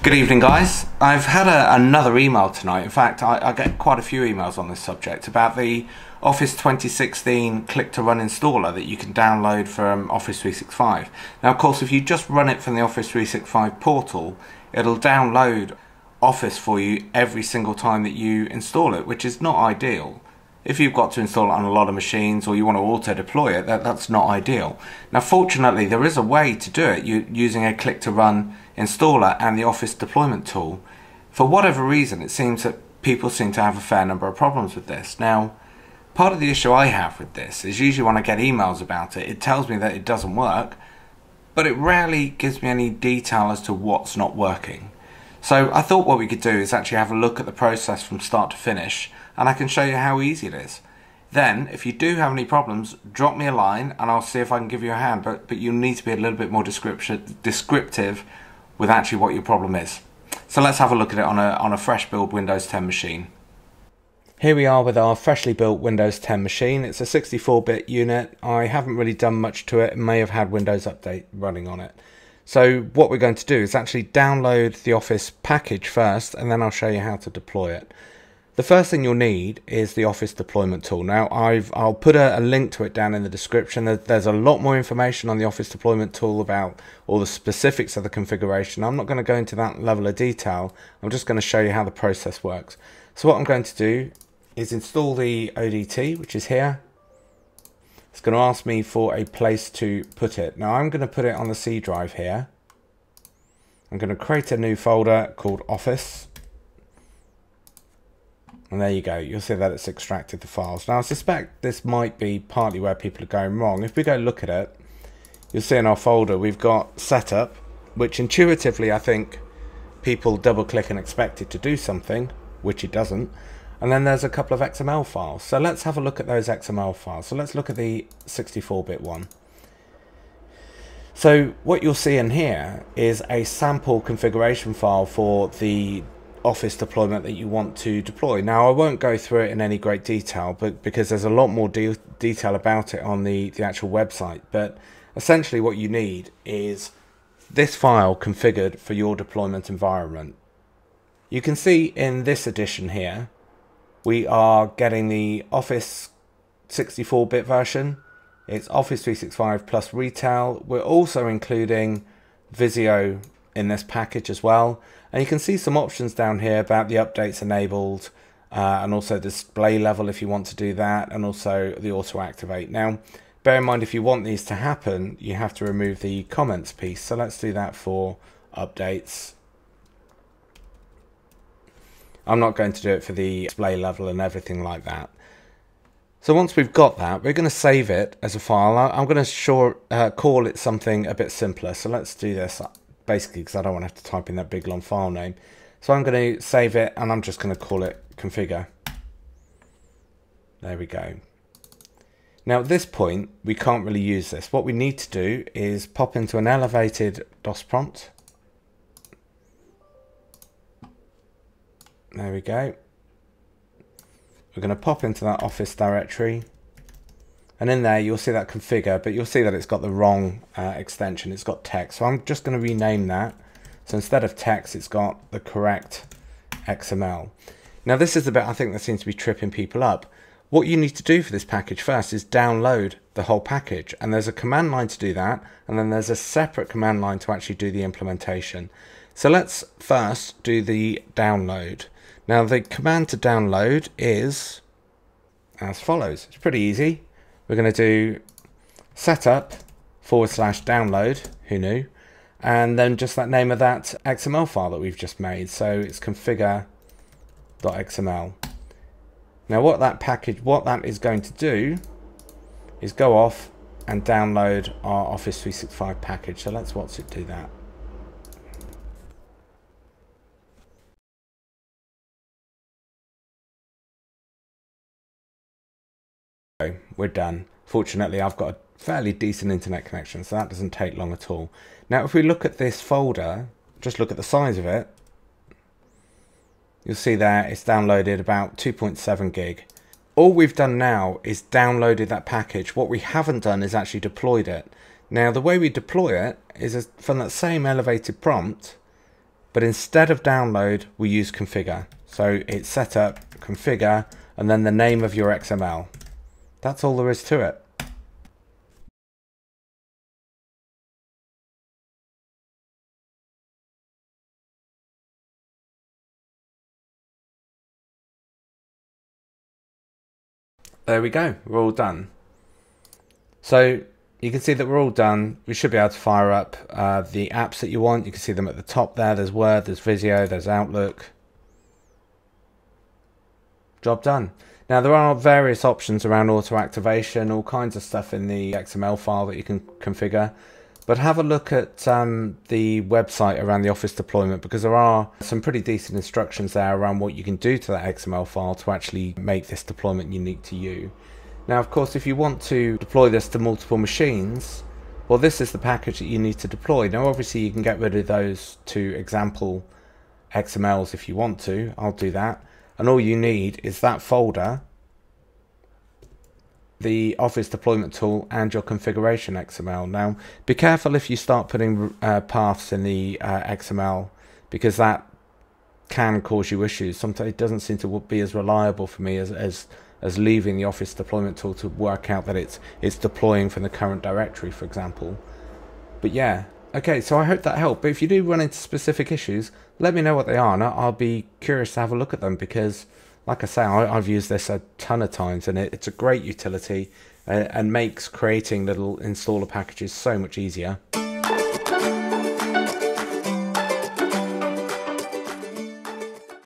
Good evening, guys. I've had a, another email tonight. In fact, I, I, get quite a few emails on this subject about the Office 2016 Click to Run installer that you can download from Office 365. Now, of course, if you just run it from the Office 365 portal, it'll download Office for you every single time that you install it, which is not ideal. If you've got to install it on a lot of machines or you want to auto deploy it, that, that's not ideal. Now, fortunately, there is a way to do it using a click to run installer and the Office deployment tool. For whatever reason, it seems that people seem to have a fair number of problems with this. Now, part of the issue I have with this is usually when I get emails about it, it tells me that it doesn't work, but it rarely gives me any detail as to what's not working. So I thought what we could do is actually have a look at the process from start to finish and I can show you how easy it is. Then, if you do have any problems, drop me a line and I'll see if I can give you a hand. But, but you need to be a little bit more descriptive with actually what your problem is. So let's have a look at it on a, on a fresh build Windows 10 machine. Here we are with our freshly built Windows 10 machine. It's a 64-bit unit. I haven't really done much to it. It may have had Windows Update running on it. So what we're going to do is actually download the Office package first, and then I'll show you how to deploy it. The first thing you'll need is the Office deployment tool. Now, I've, I'll put a, a, link to it down in the description. There's a lot more information on the Office deployment tool about all the specifics of the configuration. I'm not going to go into that level of detail. I'm just going to show you how the process works. So what I'm going to do is install the ODT, which is here. It's going to ask me for a place to put it. Now, I'm going to put it on the C drive here. I'm going to create a new folder called Office and there you go, you'll see that it's extracted the files. Now I suspect this might be partly where people are going wrong. If we go look at it, you'll see in our folder we've got setup, which intuitively I think people double click and expect it to do something, which it doesn't. And then there's a couple of XML files. So let's have a look at those XML files. So let's look at the 64-bit one. So what you'll see in here is a sample configuration file for the Office deployment that you want to deploy. Now, I won't go through it in any great detail, but because there's a lot more de detail about it on the, the actual website. But essentially, what you need is this file configured for your deployment environment. You can see in this edition here, we are getting the Office 64-bit version. It's Office 365 plus retail. We're also including Visio in this package as well. And you can see some options down here about the updates enabled uh, and also display level if you want to do that and also the auto activate. Now, bear in mind if you want these to happen, you have to remove the comments piece. So let's do that for updates. I'm not going to do it for the display level and everything like that. So once we've got that, we're going to save it as a file. I'm going to short, uh, call it something a bit simpler. So let's do this basically because I don't want to have to type in that big long file name. So I'm going to save it and I'm just going to call it configure. There we go. Now at this point, we can't really use this. What we need to do is pop into an elevated DOS prompt. There we go. We're going to pop into that Office directory and in there, you'll see that configure, but you'll see that it's got the wrong uh, extension. It's got text. So I'm just going to rename that. So instead of text, it's got the correct XML. Now this is the bit I think that seems to be tripping people up. What you need to do for this package first is download the whole package. And there's a command line to do that. And then there's a separate command line to actually do the implementation. So let's first do the download. Now the command to download is as follows. It's pretty easy we're going to do setup forward slash download, who knew, and then just that name of that XML file that we've just made. So it's configure.xml. Now what that package, what that is going to do is go off and download our Office 365 package. So let's watch it do that. We're done. Fortunately, I've got a fairly decent internet connection, so that doesn't take long at all. Now, if we look at this folder, just look at the size of it, you'll see there it's downloaded about 2.7 gig. All we've done now is downloaded that package. What we haven't done is actually deployed it. Now, the way we deploy it is from that same elevated prompt, but instead of download, we use configure. So it's setup, configure, and then the name of your XML. That's all there is to it. There we go, we're all done. So you can see that we're all done. We should be able to fire up uh, the apps that you want. You can see them at the top there. There's Word, there's Visio, there's Outlook. Job done. Now there are various options around auto activation, all kinds of stuff in the XML file that you can configure. But have a look at um, the website around the Office deployment because there are some pretty decent instructions there around what you can do to that XML file to actually make this deployment unique to you. Now, of course, if you want to deploy this to multiple machines, well, this is the package that you need to deploy. Now, obviously, you can get rid of those two example XMLs if you want to. I'll do that. And all you need is that folder the Office deployment tool and your configuration XML. Now, be careful if you start putting uh, paths in the uh, XML because that can cause you issues. Sometimes it doesn't seem to be as reliable for me as, as as leaving the Office deployment tool to work out that it's it's deploying from the current directory, for example. But yeah, okay. So I hope that helped. But if you do run into specific issues, let me know what they are, and I'll be curious to have a look at them because like I say, I, have used this a ton of times and it, it's a great utility uh, and makes creating little installer packages so much easier.